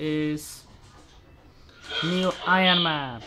is new Iron Man.